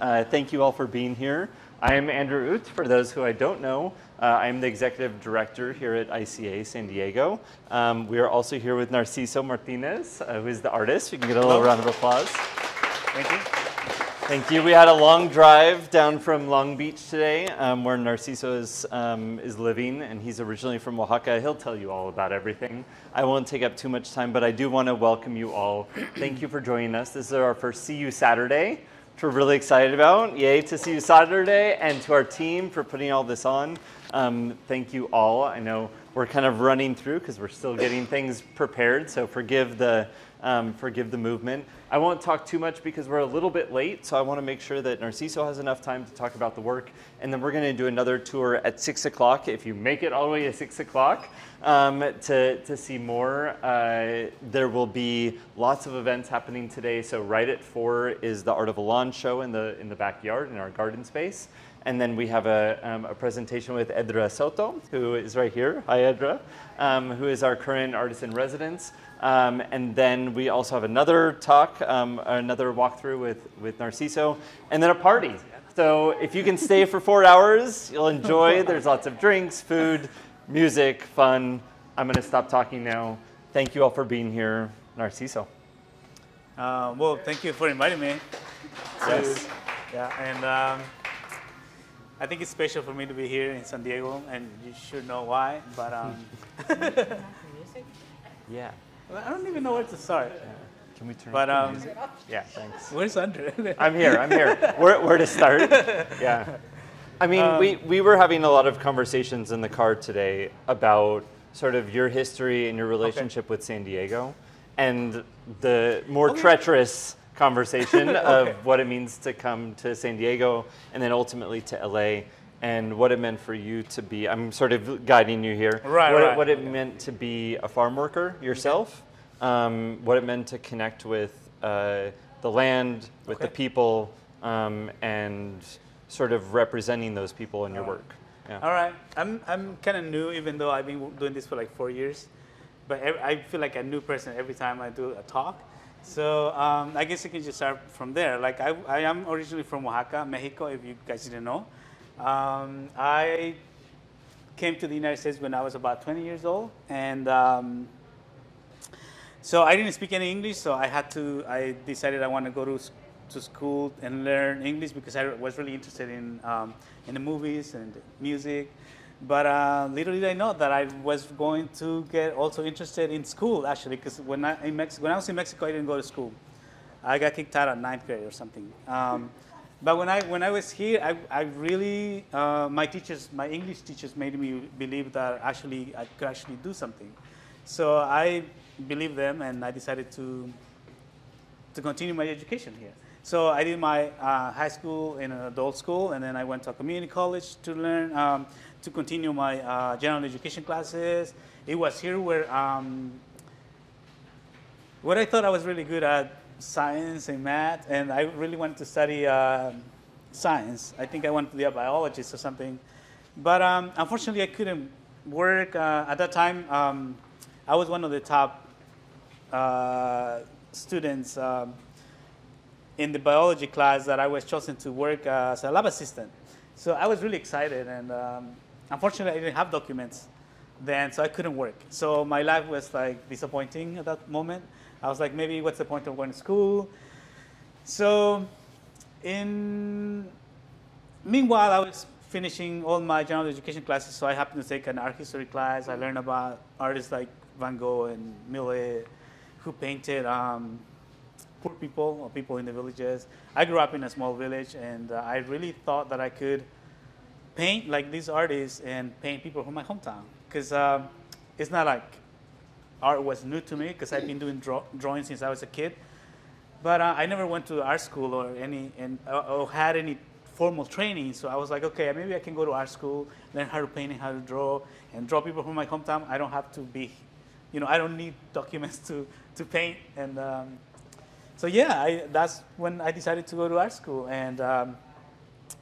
Uh, thank you all for being here. I am Andrew Utt. For those who I don't know, uh, I'm the executive director here at ICA San Diego. Um, we are also here with Narsiso Martinez, uh, who is the artist. You can get a little round of applause. Thank you. Thank you. We had a long drive down from Long Beach today, um, where Narsiso is, um, is living, and he's originally from Oaxaca. He'll tell you all about everything. I won't take up too much time, but I do want to welcome you all. Thank you for joining us. This is our first C U Saturday, which we're really excited about. Yay to see you Saturday, and to our team for putting all this on. Um, thank you all. I know we're kind of running through because we're still getting things prepared, so forgive the um, forgive the movement. I won't talk too much because we're a little bit late, so I want to make sure that Narsiso has enough time to talk about the work, and then we're going to do another tour at six o'clock. If you make it all the way to six o'clock um, to to see more, uh, there will be lots of events happening today. So right at four is the Art of Elan show in the in the backyard in our garden space. And then we have a, um, a presentation with Edra Soto, who is right here. Hi, Edra, um, who is our current artist in residence. Um, and then we also have another talk, um, another walkthrough with, with Narsiso, and then a party. So if you can stay for four hours, you'll enjoy. There's lots of drinks, food, music, fun. I'm going to stop talking now. Thank you all for being here. Narsiso. Uh, well, thank you for inviting me. to- Yes. Yeah, and um, I think it's special for me to be here in San Diego, and you should know why. But um, Yeah. I don't even know where to start. Can we turn But um, music? Yeah, thanks. where's Andre? I'm here. I'm here. Where, where to start? Yeah. I mean, we, we were having a lot of conversations in the car today about sort of your history and your relationship with San Diego and the more Okay. treacherous conversation of what it means to come to San Diego and then ultimately to LA and what it meant for you to be. I'm sort of guiding you here. Right, what, It, right. what it meant to be a farm worker yourself, um, what it meant to connect with uh, the land, with the people, um, and sort of representing those people in your work. Yeah. All right, I'm I'm kind of new, even though I've been doing this for like four years. But I feel like a new person every time I do a talk. So um, I guess I can just start from there. Like I, I am originally from Oaxaca, Mexico. If you guys didn't know, um, I came to the United States when I was about 20 years old, and um, so I didn't speak any English. So I had to. I decided I want to go to to school and learn English because I was really interested in um, in the movies and music. But uh, little did I know that I was going to get also interested in school actually, because when I in Mexico, when I was in Mexico, I didn't go to school. I got kicked out at ninth grade or something. Um, but when I when I was here, I, I really uh, my teachers, my English teachers, made me believe that actually I could actually do something. So I believed them, and I decided to to continue my education here. So I did my uh, high school in an adult school, and then I went to a community college to learn um, to continue my uh, general education classes. It was here where um, what I thought I was really good at science and math, and I really wanted to study uh, science. I think I wanted to be a biologist or something, but um, unfortunately I couldn't work uh, at that time. Um, I was one of the top uh, students um, in the biology class that I was chosen to work as a lab assistant. So I was really excited, and um, unfortunately, I didn't have documents then, so I couldn't work. So my life was like disappointing at that moment. I was like, maybe what's the point of going to school? So, in meanwhile, I was finishing all my general education classes, so I happened to take an art history class. I learned about artists like Van Gogh and Millet, who painted um, poor people or people in the villages. I grew up in a small village, and uh, I really thought that I could paint like these artists and paint people from my hometown. Because um, it's not like art was new to me, because I've been doing draw- drawing since I was a kid. But uh, I never went to art school or any and uh, or had any formal training. So I was like, okay, maybe I can go to art school, learn how to paint and how to draw, and draw people from my hometown. I don't have to be, you know, I don't need documents to to paint. And um, so yeah, I, that's when I decided to go to art school, and um,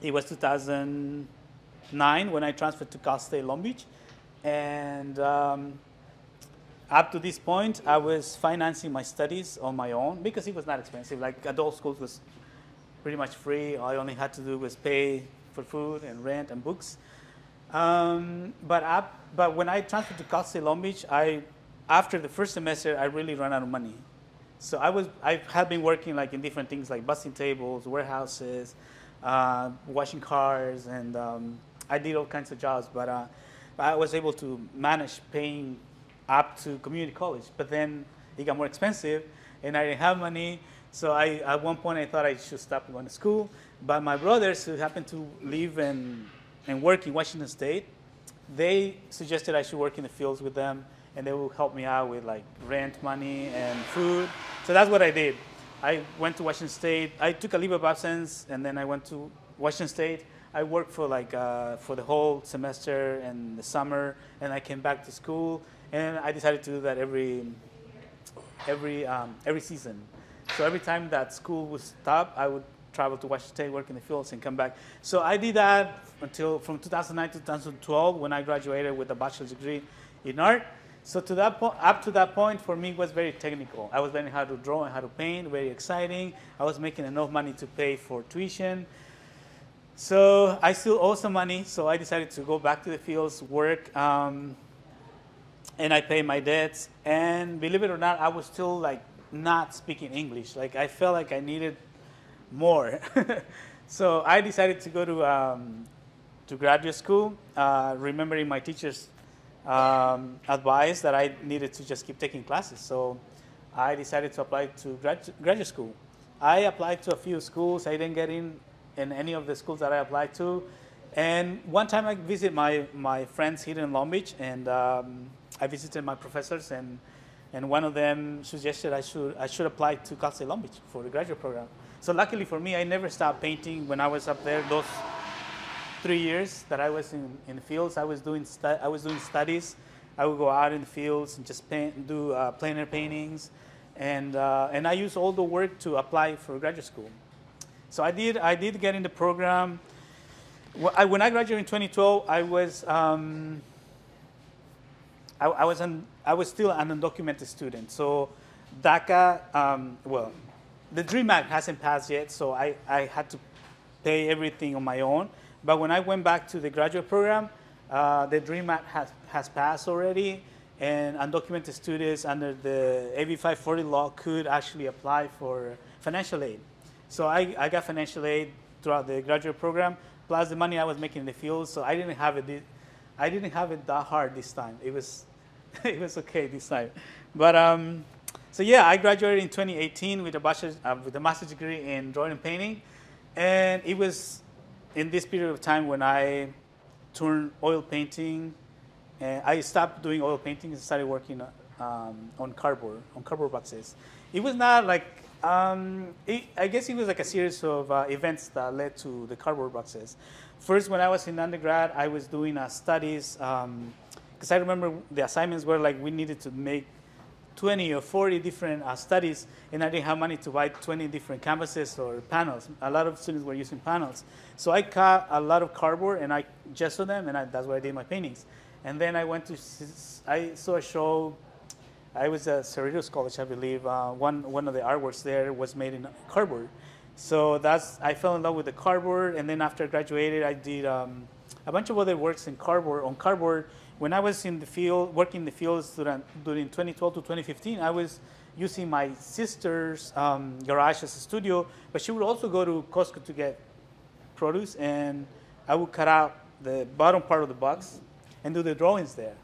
it was 2009 when I transferred to Cal State Long Beach, and. Um, up to this point, I was financing my studies on my own because it was not expensive. Like adult schools was pretty much free. All I only had to do was pay for food and rent and books. Um, but, up, but when I transferred to Cal State Long Beach, I, after the first semester, I really ran out of money. So I was I had been working like in different things like busing tables, warehouses, uh, washing cars, and um, I did all kinds of jobs. But uh, I was able to manage paying up to community college. But then it got more expensive, and I didn't have money. So I, at one point, I thought I should stop going to school. But my brothers, who happened to live and, and work in Washington State, they suggested I should work in the fields with them, and they will help me out with like rent money and food. So that's what I did. I went to Washington State. I took a leave of absence, and then I went to Washington State. I worked for like uh, for the whole semester and the summer, and I came back to school. And I decided to do that every every um, every season. So every time that school would stop, I would travel to Washington State, work in the fields, and come back. So I did that until from 2009 to 2012 when I graduated with a bachelor's degree in art. So to that po- up to that point, for me, it was very technical. I was learning how to draw and how to paint, very exciting. I was making enough money to pay for tuition. So I still owe some money, so I decided to go back to the fields, work, um, and I pay my debts. And believe it or not, I was still like not speaking English. Like I felt like I needed more. so I decided to go to um, to graduate school, uh, remembering my teacher's um, advice that I needed to just keep taking classes. So I decided to apply to grad- graduate school. I applied to a few schools. I didn't get in in any of the schools that I applied to. And one time I visited my, my friends here in Long Beach, and um, I visited my professors, and and one of them suggested I should, I should apply to Cal State Long Beach for the graduate program. So luckily for me, I never stopped painting when I was up there. Those three years that I was in, in the fields, I was doing stu- I was doing studies. I would go out in the fields and just paint, do uh, air paintings, and uh, and I used all the work to apply for graduate school. So I did I did get in the program. When I graduated in 2012, I was um, I, I, was an, I was still an undocumented student. So DACA, um, well, the DREAM Act hasn't passed yet, so I, I had to pay everything on my own. But when I went back to the graduate program, uh, the DREAM Act has, has passed already, and undocumented students under the AB 540 law could actually apply for financial aid. So I, I got financial aid throughout the graduate program, plus the money I was making in the field, so I didn't have it I didn't have it that hard this time. It was, it was okay this time. But um, so yeah, I graduated in 2018 with a bachelor's, uh, with a master's degree in drawing and painting, and it was in this period of time when I turned oil painting, and I stopped doing oil painting and started working um, on cardboard, on cardboard boxes. It was not like um, it, I guess it was like a series of uh, events that led to the cardboard boxes. First, when I was in undergrad, I was doing uh, studies because um, I remember the assignments were like we needed to make 20 or 40 different uh, studies, and I didn't have money to buy 20 different canvases or panels. A lot of students were using panels. So I cut a lot of cardboard and I gessoed them, and I, that's where I did my paintings. And then I went to, I saw a show, I was at Cerritos College, I believe. Uh, one, one of the artworks there was made in cardboard. So that's, I fell in love with the cardboard, and then after I graduated, I did um, a bunch of other works in cardboard, on cardboard, when I was in the field, working in the fields during, during 2012 to 2015, I was using my sister's um, garage as a studio, but she would also go to Costco to get produce, and I would cut out the bottom part of the box and do the drawings there.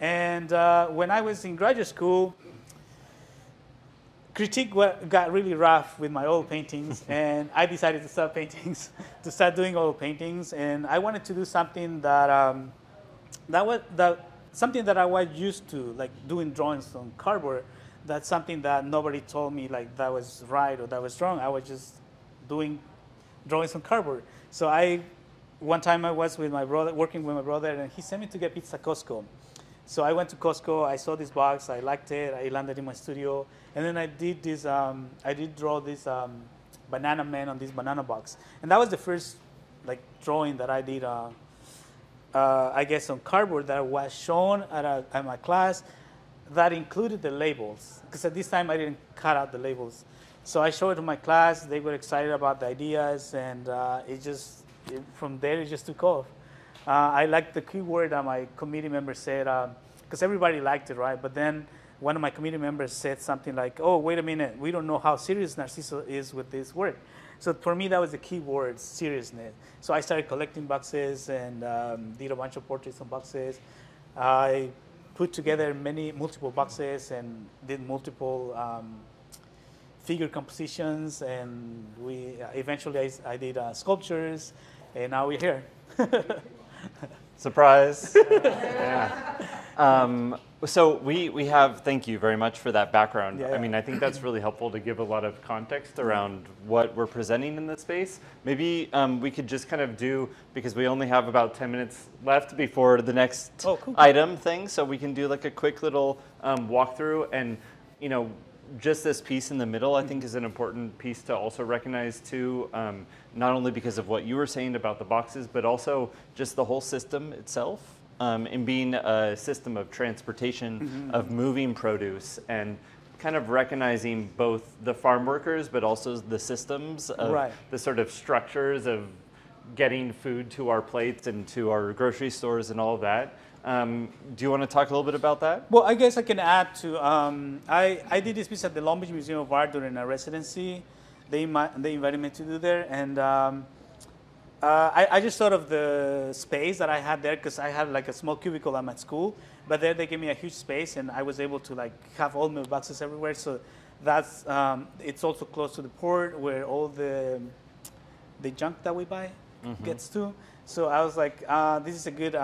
And uh, when I was in graduate school, critique got really rough with my old paintings, and I decided to start paintings, to start doing oil paintings, and I wanted to do something that um, that was that something that I was used to, like doing drawings on cardboard. That's something that nobody told me like that was right or that was wrong. I was just doing drawings on cardboard. So I, one time I was with my brother, working with my brother, and he sent me to get pizza Costco. So I went to Costco. I saw this box. I liked it. I landed in my studio, and then I did this. Um, I did draw this um, banana man on this banana box, and that was the first like drawing that I did. Uh, uh, I guess, on cardboard that was shown at, a, at my class that included the labels. Because at this time I didn't cut out the labels. So I showed it to my class. They were excited about the ideas, and uh, it just it, from there it just took off. Uh, I liked the key word that my committee member said because everybody liked it, right? But then one of my committee members said something like, "Oh, wait a minute, we don't know how serious Narsiso is with this work." So for me, that was the key word, seriousness. So I started collecting boxes and um, did a bunch of portraits on boxes. I put together many multiple boxes and did multiple um, figure compositions, and we eventually I, I did uh, sculptures, and now we're here. Surprise! yeah. Um, so we, we have, thank you very much for that background. Yeah. I mean, I think that's really helpful to give a lot of context around what we're presenting in this space. Maybe um, we could just kind of do, because we only have about 10 minutes left before the next oh, cool. item thing, so we can do like a quick little um, walkthrough and, you know, just this piece in the middle, I think, is an important piece to also recognize too, um, not only because of what you were saying about the boxes, but also just the whole system itself um, in being a system of transportation, mm-hmm. of moving produce, and kind of recognizing both the farm workers, but also the systems of right. the sort of structures of getting food to our plates and to our grocery stores and all of that. Um, do you want to talk a little bit about that? Well, I guess I can add to. Um, I, I did this piece at the Long Beach Museum of Art during a residency. They, they invited me to do there, and um, uh, I, I, just thought of the space that I had there because I had like a small cubicle at my school, but there they gave me a huge space and I was able to like have all my boxes everywhere. So that's um, it's also close to the port where all the the junk that we buy mm-hmm. gets to. So I was like, uh, this is a good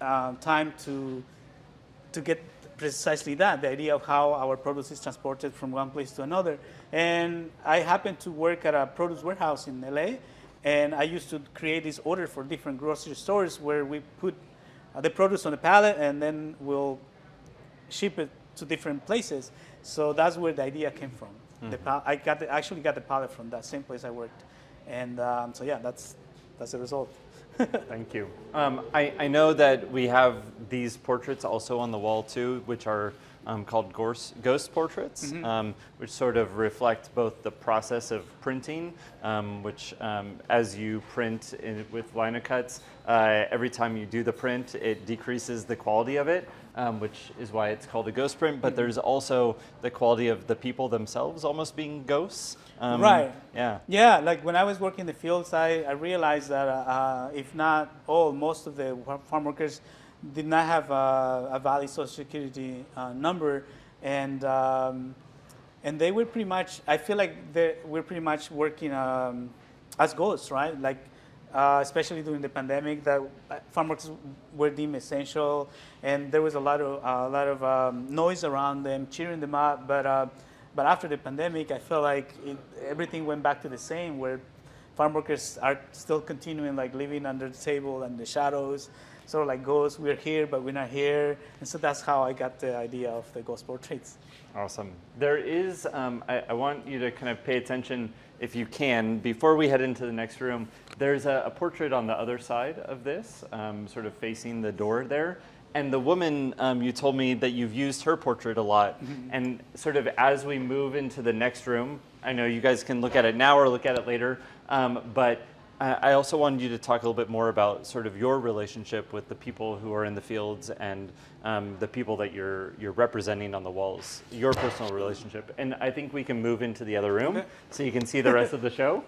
uh, time to to get precisely that, the idea of how our produce is transported from one place to another. And I happened to work at a produce warehouse in LA and I used to create this order for different grocery stores where we put uh, the produce on a pallet and then we'll ship it to different places. So that's where the idea came from. Mm-hmm. The pal- I got the, actually got the pallet from that same place I worked, and um, so yeah, that's that's the result. Thank you. Um, I, I know that we have these portraits also on the wall too, which are um, called ghost, ghost portraits, mm-hmm. um, which sort of reflect both the process of printing, um, which um, as you print in, with linocuts, uh, every time you do the print, it decreases the quality of it, um, which is why it's called a ghost print. But mm-hmm. there's also the quality of the people themselves almost being ghosts. Um, right. Yeah. Yeah. Like when I was working in the fields, I, I realized that uh, uh if not all, most of the farm workers did not have a, a valid social security uh, number, and um, and they were pretty much. I feel like we're pretty much working um, as ghosts, right? Like uh, especially during the pandemic, that uh, farm workers were deemed essential, and there was a lot of a lot of um, noise around them, cheering them up. But uh, but after the pandemic, I felt like it, everything went back to the same, where farm workers are still continuing like living under the table and the shadows sort of like ghosts. We're here, but we're not here. And so that's how I got the idea of the ghost portraits. Awesome. There is, um, I, I, want you to kind of pay attention if you can. Before we head into the next room, there's a, a portrait on the other side of this, um, sort of facing the door there. And the woman, um, you told me that you've used her portrait a lot. Mm-hmm. And sort of as we move into the next room, I know you guys can look at it now or look at it later, um, but I also wanted you to talk a little bit more about sort of your relationship with the people who are in the fields and um, the people that you're you're representing on the walls, your personal relationship. And I think we can move into the other room okay. so you can see the rest of the show.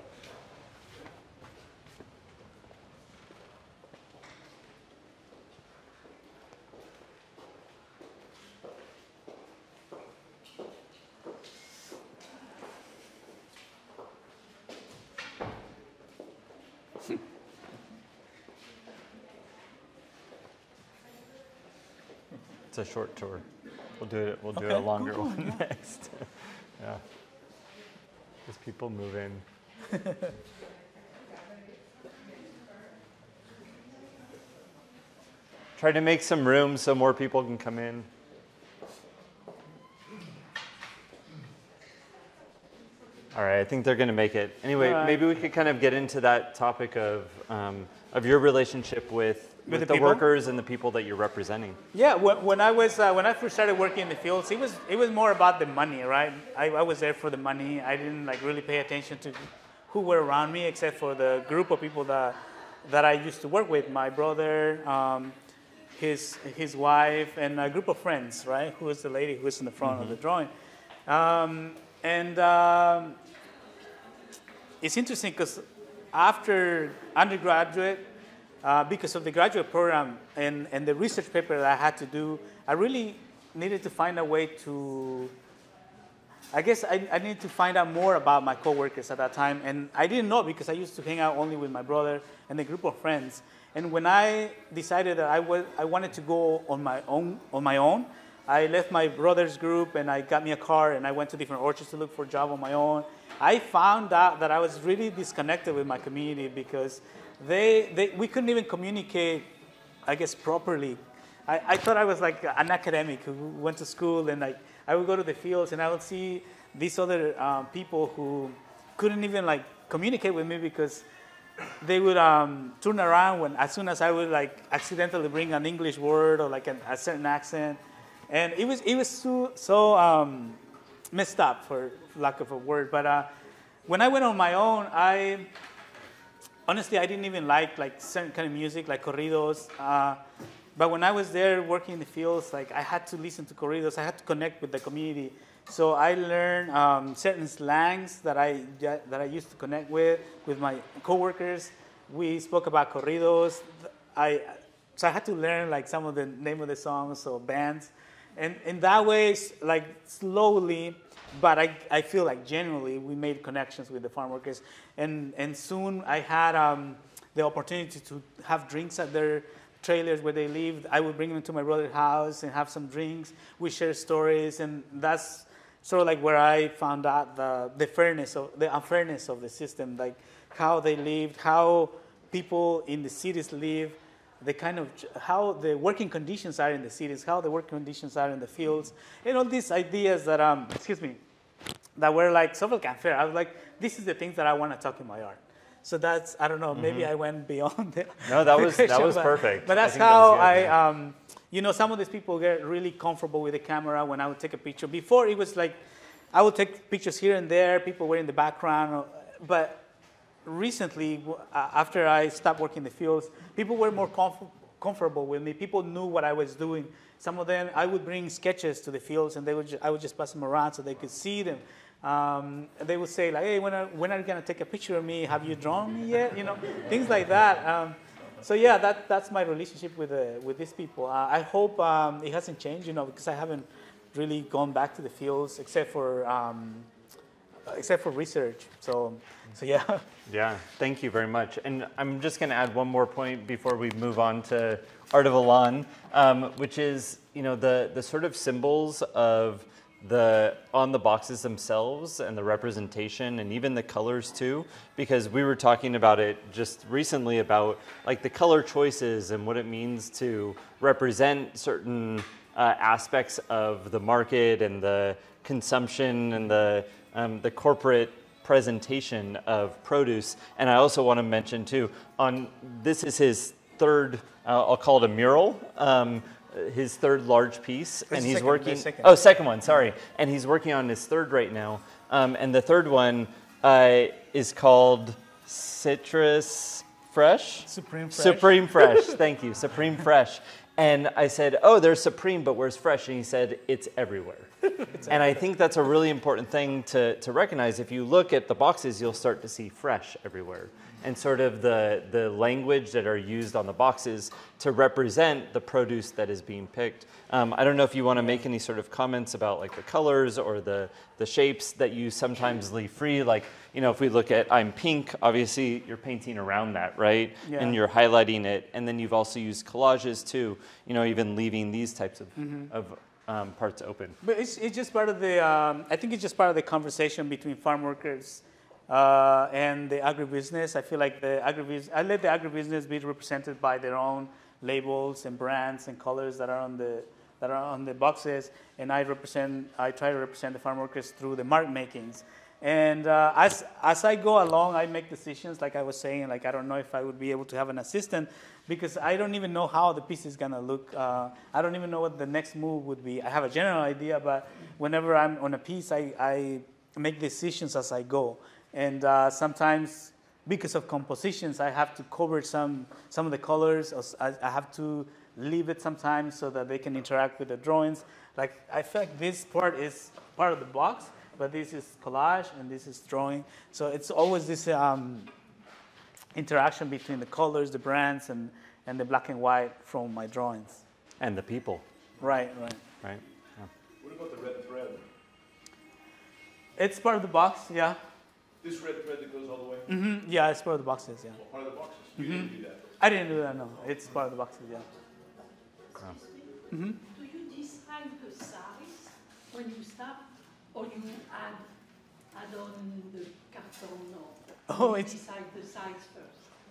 It's a short tour. We'll do it. We'll do okay, a longer one yeah. next. yeah. As people move in. Try to make some room so more people can come in. All right, I think they're going to make it. Anyway, right. maybe we could kind of get into that topic of um, of your relationship with With with, the the, workers and the people that you're representing. Yeah, when, when I was uh, when I first started working in the fields, it was it was more about the money, right? I, I was there for the money. I didn't like really pay attention to who were around me, except for the group of people that that I used to work with. My brother, um, his his wife, and a group of friends, right? Who is the lady who is in the front of the drawing? Um, and um, it's interesting because after undergraduate, uh, because of the graduate program and, and the research paper that I had to do, I really needed to find a way to, I guess I, I needed to find out more about my coworkers at that time. And I didn't know because I used to hang out only with my brother and a group of friends. And when I decided that I, was, I wanted to go on my own, on my own, I left my brother's group and I got me a car and I went to different orchards to look for a job on my own. I found out that I was really disconnected with my community because they, they we couldn't even communicate, I guess, properly. I, I thought I was like an academic who went to school and like I would go to the fields and I would see these other um, people who couldn't even like communicate with me because they would um, turn around when as soon as I would like accidentally bring an English word or like an, a certain accent, and it was it was so so um, messed up for lack of a word. But uh, when I went on my own, I honestly I didn't even like like certain kind of music like corridos. Uh, but when I was there working in the fields, like I had to listen to corridos. I had to connect with the community. So I learned um, certain slangs that I that I used to connect with with my coworkers. We spoke about corridos. I so I had to learn like some of the name of the songs or bands, and in that way, like slowly, but I, I feel like genuinely we made connections with the farm workers, and and soon I had um, the opportunity to have drinks at their trailers where they lived. I would bring them to my brother's house and have some drinks. We share stories, and that's sort of like where I found out the, the fairness of the unfairness of the system, like how they lived, how people in the cities live, the kind of how the working conditions are in the cities, how the working conditions are in the fields, and all these ideas that um excuse me that were like sort of unfair. I was like, this is the things that I want to talk in my art. So that's I don't know. Maybe I went beyond. Mm-hmm. No, that was- that was perfect. But that's that how good, I, um, you know, some of these people get really comfortable with the camera when I would take a picture. Before it was like, I would take pictures here and there. People were in the background, but recently, uh, after I stopped working in the fields, people were more comf- comfortable with me. People knew what I was doing. Some of them, I would bring sketches to the fields, and they would ju- I would just pass them around so they could see them. Um, they would say like, "Hey, when are, when are you gonna take a picture of me? Have you drawn me yet? You know, things like that." Um, so yeah, that, that's my relationship with uh, with these people. Uh, I hope um, it hasn't changed, you know, because I haven't really gone back to the fields except for um, except for research. So so yeah. Yeah, thank you very much. And I'm just going to add one more point before we move on to Art of Elan, um, which is you know the the sort of symbols of the on the boxes themselves and the representation and even the colors too because we were talking about it just recently about like the color choices and what it means to represent certain uh, aspects of the market and the consumption and the um, the corporate presentation of produce. And I also want to mention too, on this is his third, uh, I'll call it a mural, um, his third large piece, and he's second, working. second. Oh, second one, sorry. And he's working on his third right now. Um, and the third one uh, is called Citrus Fresh. Supreme Fresh. Supreme Fresh. Thank you, Supreme Fresh. And I said, "Oh, there's Supreme, but where's Fresh?" And he said, "It's everywhere." And I think that's a really important thing to, to recognize. If you look at the boxes, you'll start to see fresh everywhere. And sort of the, the language that are used on the boxes to represent the produce that is being picked. Um, I don't know if you want to make any sort of comments about like the colors or the, the shapes that you sometimes leave free. Like, you know, if we look at I'm pink, obviously you're painting around that, right? Yeah. And you're highlighting it. And then you've also used collages too, you know, even leaving these types of, of um, parts open. But it's, it's just part of the, um, I think it's just part of the conversation between farm workers uh, and the agribusiness. I feel like the agribusiness, I let the agribusiness be represented by their own labels and brands and colors that are on the, that are on the boxes. And I represent, I try to represent the farm workers through the mark makings. And uh, as, as I go along, I make decisions, like I was saying, like I don't know if I would be able to have an assistant because I don't even know how the piece is gonna look. Uh, I don't even know what the next move would be. I have a general idea, but whenever I'm on a piece, I, I make decisions as I go. And uh, sometimes, because of compositions, I have to cover some, some of the colors. or I, I have to leave it sometimes so that they can interact with the drawings. Like I feel like this part is part of the box, but this is collage and this is drawing. So it's always this um, interaction between the colors, the brands, and, and the black and white from my drawings. And the people, Right, right. right? Yeah. What about the red thread? It's part of the box, yeah. This red thread that goes all the way? hmm Yeah, it's part of the boxes, yeah. Well, part of the boxes. You didn't do that. I didn't do that, no. It's part of the boxes, yeah. Do you decide the size when you start, or you add, add on the carton, or Oh, it's- decide the size first?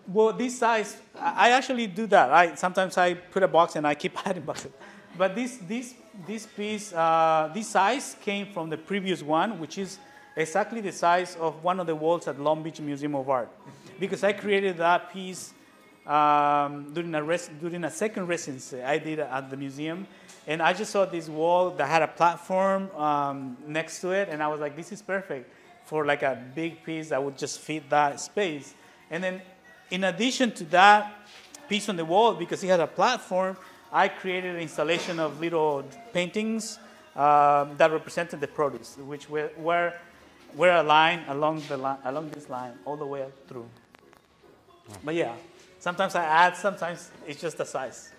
Well, this size, I actually do that. I sometimes I put a box and I keep adding boxes. But this this this piece, uh, this size came from the previous one, which is exactly the size of one of the walls at Long Beach Museum of Art, because I created that piece um, during a res- during a second residency I did at the museum, and I just saw this wall that had a platform um, next to it, and I was like, this is perfect for like a big piece that would just fit that space. And then, in addition to that piece on the wall, because it had a platform, I created an installation of little paintings um, that represented the produce, which were, were, were aligned along, the li- along this line all the way through. But yeah, sometimes I add, sometimes it's just the size.